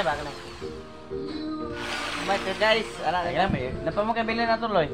bagaimana? Macam guys, ada apa? Nampak muka bilang na tuloy.